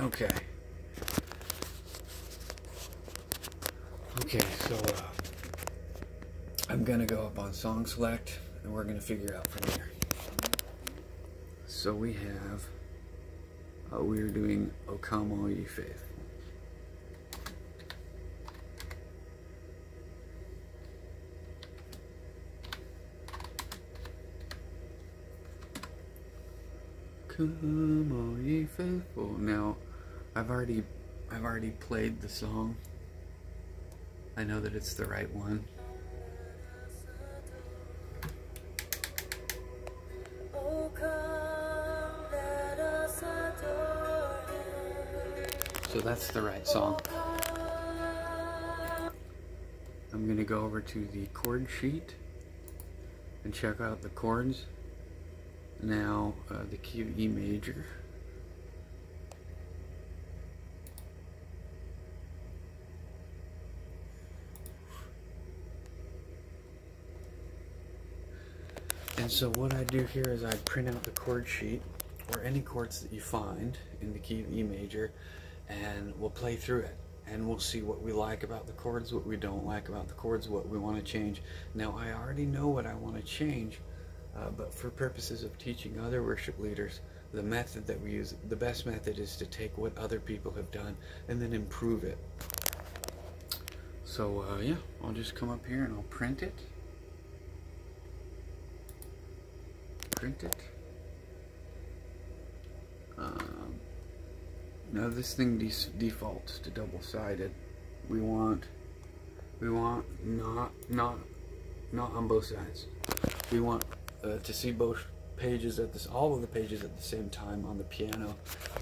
Okay. Okay, so uh, I'm gonna go up on song select and we're gonna figure out from here. So we have, uh, we're doing O Come All Ye Faithful. Come all ye faithful. Now, I've already, I've already played the song. I know that it's the right one. So that's the right song. I'm going to go over to the chord sheet and check out the chords. Now, uh, the key of E major. And so what I do here is I print out the chord sheet or any chords that you find in the key of E major and we'll play through it and we'll see what we like about the chords, what we don't like about the chords, what we want to change. Now I already know what I want to change, uh, but for purposes of teaching other worship leaders, the method that we use, the best method is to take what other people have done and then improve it. So uh, yeah, I'll just come up here and I'll print it. Print it. Um, now this thing defaults to double-sided. We want, we want not, not, not on both sides. We want uh, to see both pages at this, all of the pages at the same time on the piano.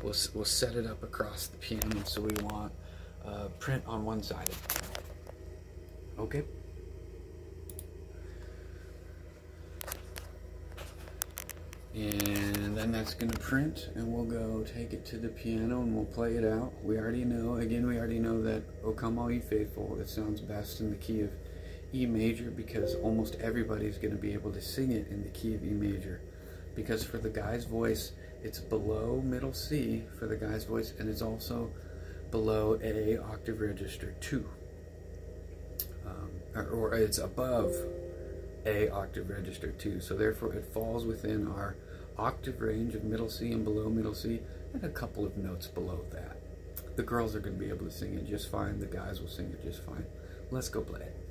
We'll, we'll set it up across the piano, so we want uh, print on one side. Okay. And then that's going to print and we'll go take it to the piano and we'll play it out. We already know again we already know that O Come All Ye Faithful it sounds best in the key of E major because almost everybody's going to be able to sing it in the key of E major. Because for the guy's voice it's below middle C for the guy's voice and it's also below A octave register 2 um, or, or it's above a octave register too. so therefore it falls within our octave range of middle C and below middle C, and a couple of notes below that. The girls are going to be able to sing it just fine. The guys will sing it just fine. Let's go play it.